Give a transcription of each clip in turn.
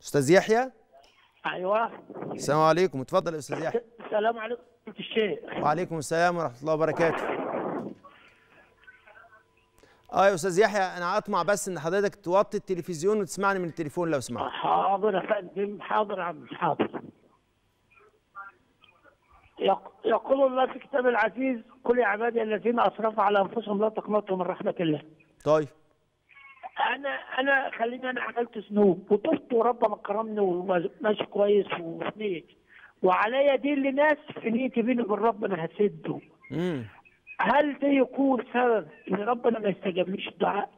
أستاذ يحيى؟ أيوه. السلام عليكم. اتفضل يا أستاذ يحيى. السلام عليكم الشيخ. وعليكم السلام ورحمة الله وبركاته. آه يا أستاذ يحيى أنا أطمع بس إن حضرتك توطي التلفزيون وتسمعني من التليفون لو سمحت. حاضر يا فندم حاضر يا عم حاضر. يق- يقول الله في كتاب العزيز كل يا عبادي الذين أسرفوا على أنفسهم لا تقنطوا من رحمة الله. طيب. أنا أنا خليني أنا عملت ذنوب وتبت وربنا كرمني وماشي كويس وسنيت وعليا دين لناس في نيتي بيني وبين ربنا هسده. هل ده يكون سبب إن ربنا ما يستجابليش الدعاء؟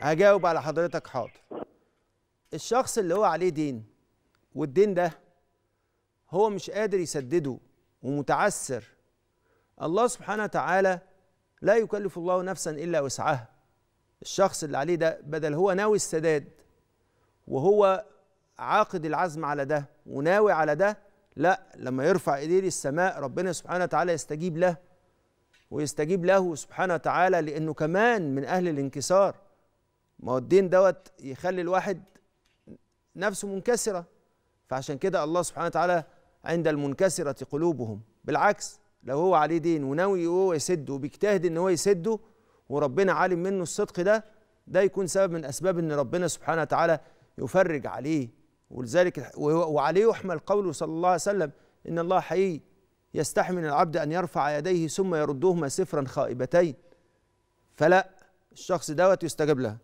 هجاوب على حضرتك حاضر. الشخص اللي هو عليه دين والدين ده هو مش قادر يسدده ومتعسر. الله سبحانه وتعالى لا يكلف الله نفسا إلا وسعها. الشخص اللي عليه ده بدل هو ناوي السداد وهو عاقد العزم على ده وناوي على ده لا لما يرفع ايديه للسماء ربنا سبحانه وتعالى يستجيب له ويستجيب له سبحانه وتعالى لأنه كمان من أهل الانكسار. ما هو الدين دوت يخلي الواحد نفسه منكسرة. فعشان كده الله سبحانه وتعالى عند المنكسرة قلوبهم. بالعكس لو هو عليه دين وناوي هو يسده وبيجتهد إن هو يسده وربنا عالم منه الصدق ده ده يكون سبب من أسباب إن ربنا سبحانه وتعالى يفرج عليه. ولذلك وعليه يحمل قوله صلى الله عليه وسلم إن الله حي يستحي من العبد أن يرفع يديه ثم يردهما سفرا خائبتين. فلا الشخص دوت يستجاب له.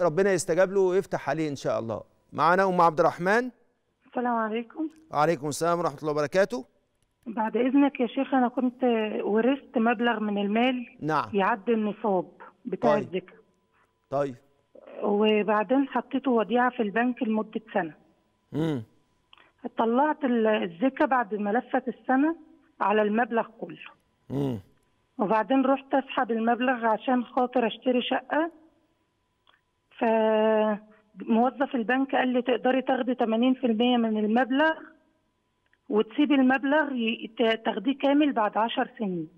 ربنا يستجاب له ويفتح عليه إن شاء الله. معانا أم عبد الرحمن؟ السلام عليكم. وعليكم السلام ورحمة الله وبركاته. بعد إذنك يا شيخ أنا كنت ورثت مبلغ من المال نعم. يعدي النصاب بتاع طيب. الزكاة طيب. وبعدين حطيته وديعة في البنك لمدة سنة. امم طلعت ال- الزكاة بعد ما لفت السنة على المبلغ كله. امم وبعدين رحت أسحب المبلغ عشان خاطر أشتري شقة. فموظف البنك قال لي تقدري تاخدي 80% من المبلغ وتسيبي المبلغ تاخديه كامل بعد عشر سنين.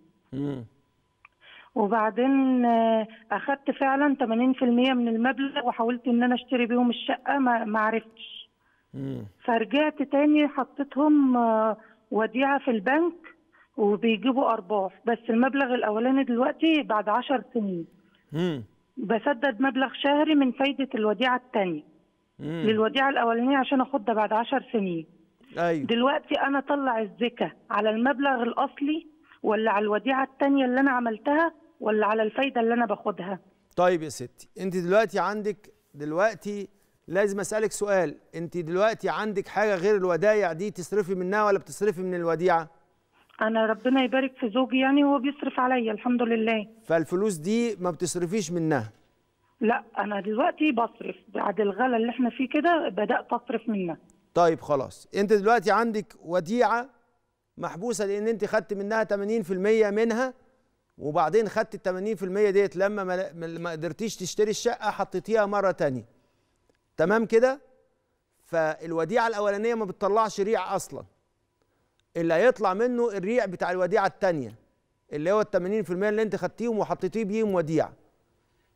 وبعدين آه، أخدت فعلا 80% من المبلغ وحاولت إن أنا أشتري بيهم الشقة ما ما عرفتش. فرجعت تاني حطيتهم آه، وديعة في البنك وبيجيبوا أرباح. بس المبلغ الأولاني دلوقتي بعد عشر سنين. بسدد مبلغ شهري من فايدة الوديعة التانية. امم للوديعة الأولانية عشان اخدها بعد عشر سنين. أيوه. دلوقتي أنا اطلع الزكاه على المبلغ الأصلي ولا على الوديعة التانية اللي أنا عملتها ولا على الفايدة اللي أنا باخدها؟ طيب يا ستي أنت دلوقتي عندك دلوقتي لازم أسألك سؤال أنت دلوقتي عندك حاجة غير الودايع دي تصرفي منها ولا بتصرفي من الوديعة؟ أنا ربنا يبارك في زوجي يعني هو بيصرف عليا الحمد لله. فالفلوس دي ما بتصرفيش منها؟ لا أنا دلوقتي بصرف بعد الغلا اللي إحنا فيه كده بدأت أصرف منها. طيب خلاص. انت دلوقتي عندك وديعة محبوسة لأن انت خدت منها 80% منها وبعدين خدت ال 80% ديت لما ما- قدرتيش تشتري الشقة حطيتيها مرة تانية. تمام كده؟ فالوديعة الأولانية ما بتطلعش ريع أصلا. اللي هيطلع منه الريع بتاع الوديعة التانية اللي هو ال 80% اللي انت خدتيهم وحطيتيه بيهم وديعة.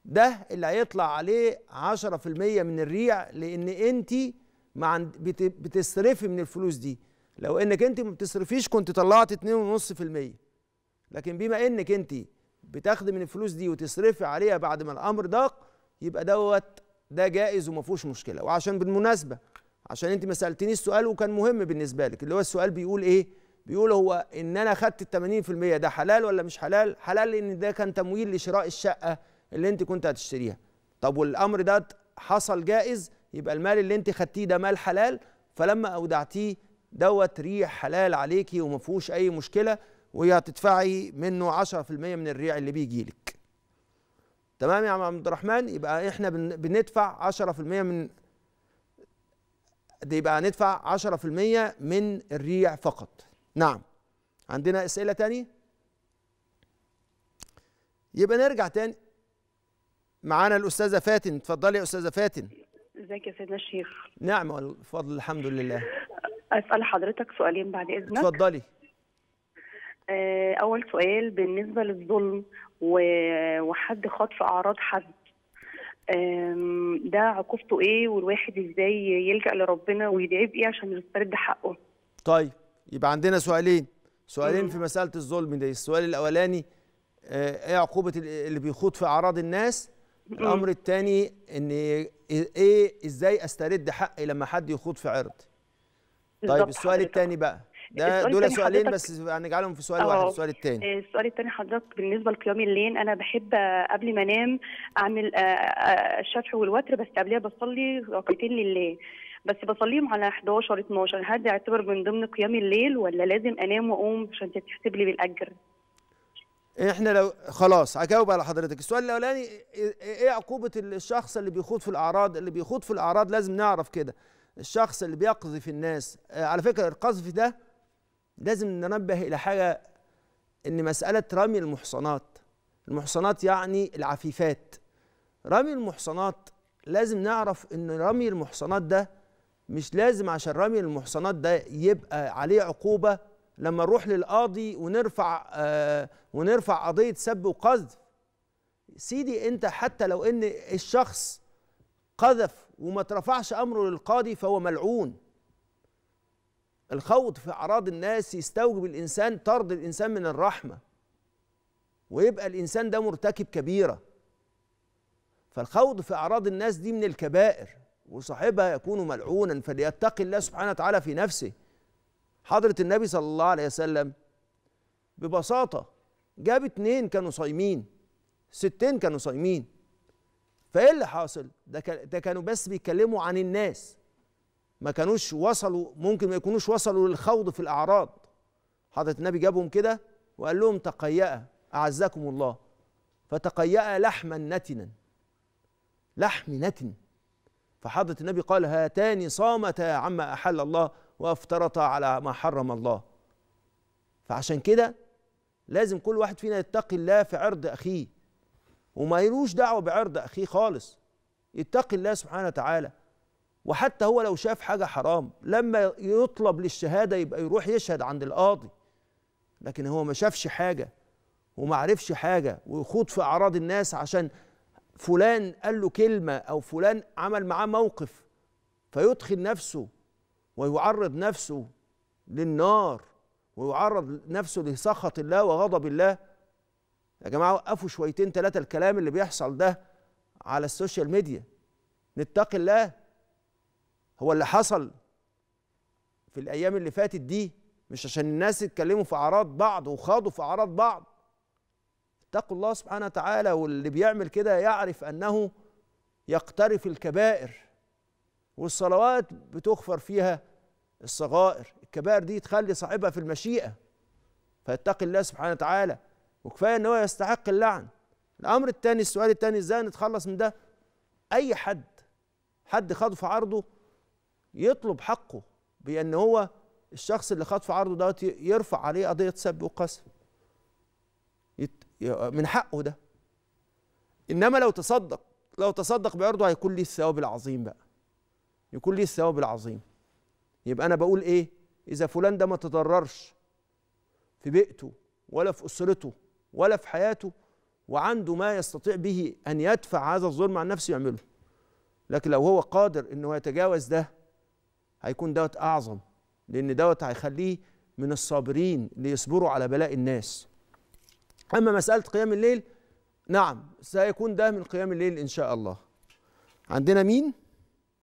ده اللي هيطلع عليه 10% من الريع لأن انت ما عند بت- بتصرفي من الفلوس دي. لو إنك أنت ما بتصرفيش كنت طلعت 2.5% لكن بما إنك أنت بتاخدي من الفلوس دي وتصرفي عليها بعد ما الأمر ضاق يبقى دوت ده جائز وما فيهوش مشكلة. وعشان بالمناسبة عشان أنت ما سألتنيش السؤال وكان مهم بالنسبة لك اللي هو السؤال بيقول إيه؟ بيقول هو إن أنا خدت ال 80% ده حلال ولا مش حلال؟ حلال لأن ده كان تمويل لشراء الشقة اللي أنت كنت هتشتريها. طب والأمر ده حصل جائز؟ يبقى المال اللي انت خدتيه ده مال حلال فلما أودعتيه دوت ريع حلال عليكي وما فيهوش أي مشكلة وهي هتدفعي منه 10% من الريع اللي بيجي لك. تمام يا عم عبد الرحمن؟ يبقى إحنا بن- بندفع 10% من ده يبقى هندفع 10% من الريع فقط. نعم. عندنا أسئلة تانية؟ يبقى نرجع تاني. معانا الأستاذة فاتن. اتفضلي يا أستاذة فاتن. ازيك يا سيدنا الشيخ؟ نعم والفضل الحمد لله. أسأل حضرتك سؤالين بعد إذنك. اتفضلي. آه، أول سؤال بالنسبة للظلم وحد خطف أعراض حد ده عقوبته إيه؟ والواحد إزاي يلجأ لربنا ويدعي بإيه عشان يسترد حقه؟ طيب يبقى عندنا سؤالين. سؤالين مم. في مسألة الظلم دي. السؤال الأولاني آه، إيه عقوبة ال- اللي بيخوض في أعراض الناس؟ الأمر الثاني ان إيه إزاي استرد حقي لما حد يخوض في عرضي طيب السؤال. الثاني بقى. ده السؤال دول سؤالين حضرتك- بس هنجعلهم في سؤال. واحد السؤال الثاني آه، السؤال الثاني حضرتك بالنسبة لقيام الليل أنا بحب آه، قبل ما أنام أعمل آه، الشفع والوتر بس قبلها بصلي ركعتين لله بس بصليهم على 11 12 هل ده يعتبر من ضمن قيام الليل ولا لازم أنام وأقوم عشان تتحسب لي بالأجر؟ إحنا لو خلاص هجاوب على حضرتك. السؤال الأولاني إيه عقوبة الشخص اللي بيخوض في الأعراض اللي بيخوض في الأعراض لازم نعرف كده. الشخص اللي بيقذف الناس آه، على فكرة القذف ده لازم ننبه إلى حاجة إن مسألة رمي المحصنات. المحصنات يعني العفيفات. رمي المحصنات لازم نعرف إن رمي المحصنات ده مش لازم عشان رمي المحصنات ده يبقى عليه عقوبة لما نروح للقاضي ونرفع آه ونرفع قضية سب وقذف. سيدي انت حتى لو ان الشخص قذف وما ترفعش أمره للقاضي فهو ملعون. الخوض في أعراض الناس يستوجب الإنسان طرد الإنسان من الرحمة ويبقى الإنسان ده مرتكب كبيرة. فالخوض في أعراض الناس دي من الكبائر وصاحبها يكون ملعونا فليتقي الله سبحانه وتعالى في نفسه. حضرة النبي صلى الله عليه وسلم ببساطة جاب اتنين كانوا صايمين ستين كانوا صايمين. فإيه اللي حاصل؟ ده, ده كانوا بس بيتكلموا عن الناس. ما كانوش وصلوا ممكن ما يكونوش وصلوا للخوض في الأعراض. حضرة النبي جابهم كده وقال لهم تقيأ أعزكم الله. فتقيأ لحما نتنا. لحم نتن. فحضرة النبي قال هاتان صامتا عما أحل الله وافطرتا على ما حرم الله. فعشان كده لازم كل واحد فينا يتقي الله في عرض أخيه. وما يلوش دعوة بعرض أخيه خالص. يتقي الله سبحانه وتعالى. وحتى هو لو شاف حاجة حرام لما يطلب للشهادة يبقى يروح يشهد عند القاضي. لكن هو ما شافش حاجة وما عرفش حاجة ويخوض في أعراض الناس عشان فلان قال له كلمة أو فلان عمل معاه موقف فيدخل نفسه ويعرض نفسه للنار ويعرض نفسه لسخط الله وغضب الله. يا جماعة وقفوا شويتين ثلاثة الكلام اللي بيحصل ده على ال social media. نتقي الله. هو اللي حصل في الأيام اللي فاتت دي مش عشان الناس يتكلموا في أعراض بعض وخاضوا في أعراض بعض. اتقوا الله سبحانه وتعالى واللي بيعمل كده يعرف أنه يقترف الكبائر والصلوات بتغفر فيها الصغائر. الكبائر دي تخلي صاحبها في المشيئة فيتقي الله سبحانه وتعالى. وكفاية إن هو يستحق اللعن. الأمر الثاني السؤال الثاني إزاي نتخلص من ده؟ أي حد حد خاض في عرضه يطلب حقه بأن هو الشخص اللي خاض في عرضه دوت يرفع عليه قضية سب يت... من حقه ده. إنما لو تصدق لو تصدق بعرضه هيكون ليه الثواب العظيم بقى. يكون ليه الثواب العظيم. يبقى أنا بقول إيه؟ إذا فلان ده ما تضررش في بيئته ولا في أسرته ولا في حياته وعنده ما يستطيع به أن يدفع هذا الظلم عن نفسه يعمله. لكن لو هو قادر إنه يتجاوز ده هيكون دوت أعظم. لأن دوت هيخليه من الصابرين اللي يصبروا على بلاء الناس. أما مسألة قيام الليل نعم سيكون ده من قيام الليل إن شاء الله. عندنا مين؟